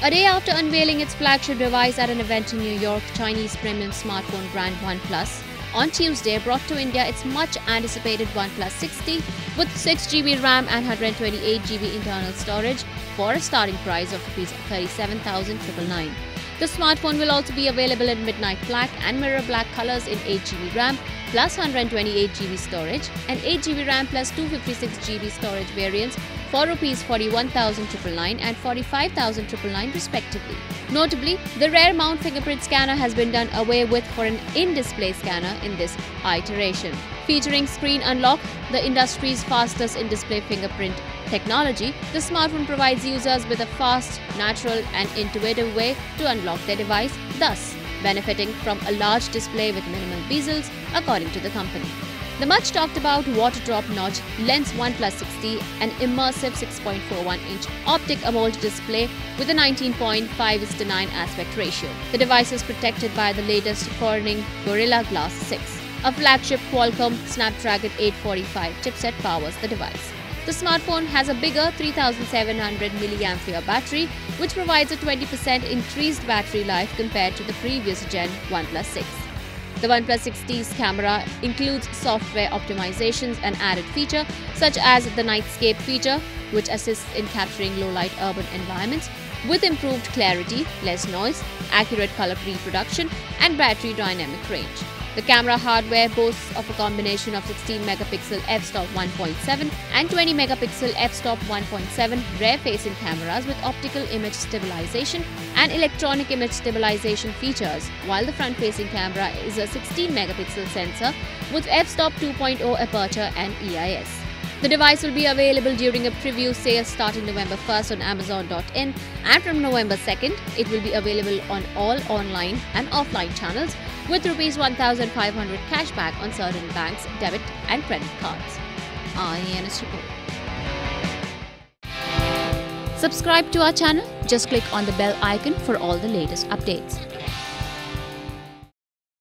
A day after unveiling its flagship device at an event in New York, Chinese premium smartphone brand OnePlus on Tuesday brought to India its much anticipated OnePlus 6T with 6GB RAM and 128GB internal storage for a starting price of Rs 37,999. The smartphone will also be available in midnight black and mirror black colors in 8GB RAM plus 128GB storage and 8GB RAM plus 256GB storage variants for Rs 41,999 and 45,999 respectively. Notably, the rear mount fingerprint scanner has been done away with for an in-display scanner in this iteration. Featuring screen unlock, the industry's fastest in-display fingerprint technology, the smartphone provides users with a fast, natural and intuitive way to unlock their device, thus benefiting from a large display with minimal bezels, according to the company. The much talked about water drop notch lends OnePlus 6T an immersive 6.41 inch optic AMOLED display with a 19.5 9 aspect ratio. The device is protected by the latest Corning Gorilla Glass 6. A flagship Qualcomm Snapdragon 845 chipset powers the device. The smartphone has a bigger 3700 mAh battery, which provides a 20% increased battery life compared to the previous gen OnePlus 6. The OnePlus 6T's camera includes software optimizations and added feature such as the Nightscape feature, which assists in capturing low-light urban environments with improved clarity, less noise, accurate color reproduction, and battery dynamic range. The camera hardware boasts of a combination of 16 megapixel f-stop 1.7 and 20 megapixel f-stop 1.7 rear-facing cameras with optical image stabilization and electronic image stabilization features, while the front-facing camera is a 16 megapixel sensor with f-stop 2.0 aperture and EIS. The device will be available during a preview sale starting November 1st on Amazon.in and from November 2nd, it will be available on all online and offline channels with Rs 1,500 cashback on certain banks' debit and credit cards. IANS report. Subscribe to our channel. Just click on the bell icon for all the latest updates.